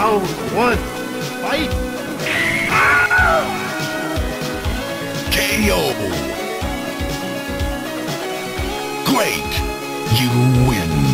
Round one, fight! KO! Great! You win!